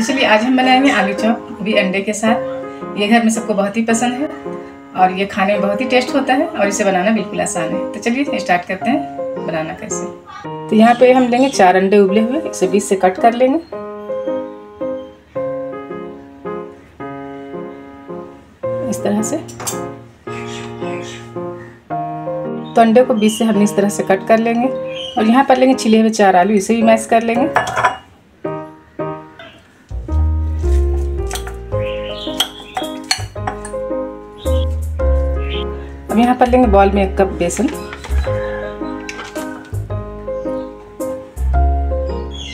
चलिए आज हम बनाएँगे आलू चॉप भी अंडे के साथ। ये घर में सबको बहुत ही पसंद है और ये खाने में बहुत ही टेस्ट होता है और इसे बनाना बिल्कुल आसान है। तो चलिए स्टार्ट करते हैं बनाना कैसे। तो यहाँ पे हम लेंगे चार अंडे उबले हुए, एक सौ बीस से कट कर लेंगे। इस तरह से। तो अंडे को बीस से हम इस तरह से कट कर लेंगे और यहाँ पर लेंगे छिले हुए चार आलू, इसे भी मैश कर लेंगे। अब यहाँ पर लेंगे बॉल में एक कप बेसन।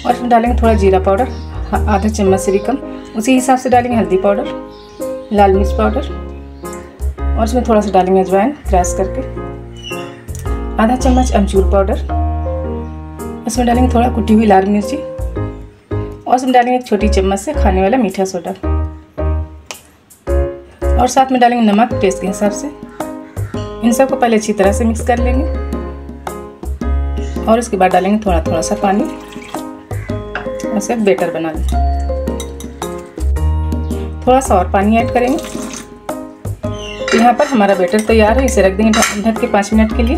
और इसमें डालेंगे थोड़ा जीरा पाउडर आधा चम्मच से भी कम। उसी हिसाब से डालेंगे हल्दी पाउडर, लाल मिर्च पाउडर। और इसमें थोड़ा सा डालेंगे अजवाइन क्रैश करके। आधा चम्मच अमचूर पाउडर। इसमें डालेंगे थोड़ा कुटी हुई लाल मिर्ची। और इसमें डालेंगे एक छोटी चम्मच से खाने वाला मीठा सोडा। और साथ में डालेंगे नमक, टेस्ट के हिसाब से। इन सबको पहले अच्छी तरह से मिक्स कर लेंगे। और उसके बाद डालेंगे थोड़ा थोड़ा सा पानी। और उसे बेटर बना लें। थोड़ा सा और पानी ऐड करेंगे। यहाँ पर हमारा बेटर तैयार है, इसे रख देंगे ढक के पाँच मिनट के लिए।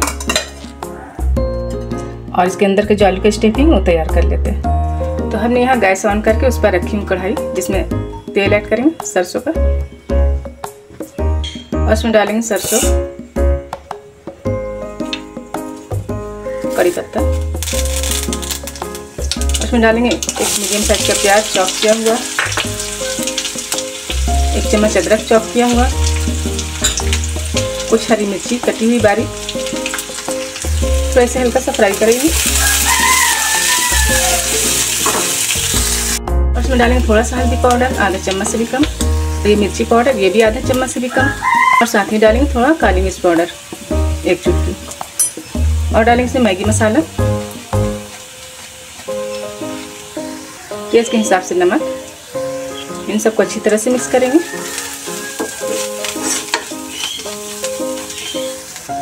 और इसके अंदर के जो आलू का स्टेपिंग वो तैयार कर लेते हैं। तो हमने यहाँ गैस ऑन करके उस पर रखी हूँ कढ़ाई, जिसमें तेल ऐड करेंगे सरसों का। और उसमें डालेंगे सरसों। कड़ी पत्ता उसमें डालेंगे एक मीडियम साइज़ का प्याज चॉप किया हुआ। एक चम्मच अदरक चॉप किया हुआ। कुछ हरी मिर्ची कटी हुई बारीक। तो ऐसे हल्का सा फ्राई करेंगे। और उसमें डालेंगे थोड़ा सा हल्दी पाउडर, आधा चम्मच से भी कम। ये मिर्ची पाउडर, ये भी आधा चम्मच से भी कम। और साथ ही डालेंगे थोड़ा काली मिर्च पाउडर, एक चुटकी। और डालेंगे इसमें मैगी मसाला। टेस्ट के हिसाब से नमक। इन सबको अच्छी तरह से मिक्स करेंगे।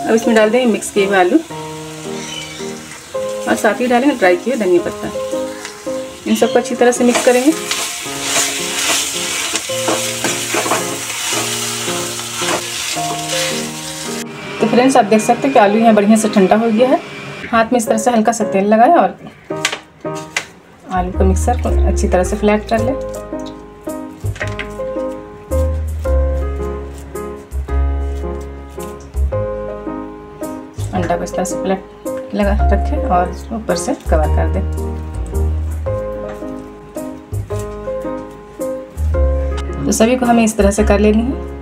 अब इसमें डाल देंगे मिक्स किए हुए आलू। और साथ ही डालेंगे ड्राई किए धनिया पत्ता। इन सबको अच्छी तरह से मिक्स करेंगे। फ्रेंड्स, आप देख सकते हैं कि आलू यहाँ बढ़िया से ठंडा हो गया है। हाथ में इस तरह से हल्का सा तेल लगाया और आलू का मिक्सर को अच्छी तरह से फ्लैट कर ले। अंडा को इस तरह से फ्लैट लगा रखे और ऊपर से कवर कर दे। तो सभी को हमें इस तरह से कर लेनी है।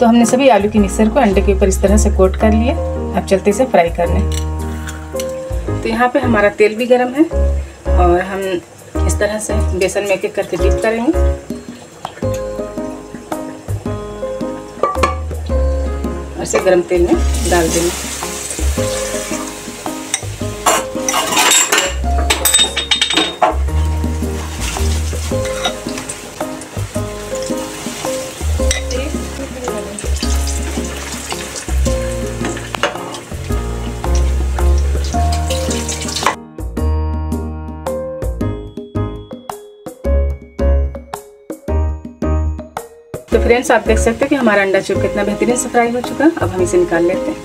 तो हमने सभी आलू की मिक्सर को अंडे के ऊपर इस तरह से कोट कर लिए। अब चलते इसे फ्राई करने। तो यहाँ पे हमारा तेल भी गर्म है और हम इस तरह से बेसन में एक एक करके डिप करेंगे। और इसे गर्म तेल में डाल देंगे। तो फ्रेंड्स, आप देख सकते हैं कि हमारा अंडा चूर कितना बेहतरीन से फ्राई हो चुका है। अब हम इसे निकाल लेते हैं।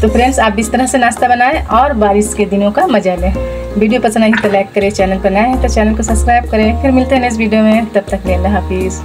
तो फ्रेंड्स, आप इस तरह से नाश्ता बनाएँ और बारिश के दिनों का मज़ा लें। वीडियो पसंद आई तो लाइक करें, चैनल पर नए हैं तो चैनल को सब्सक्राइब करें। फिर मिलते हैं नेक्स्ट वीडियो में। तब तक ले हाफिज़।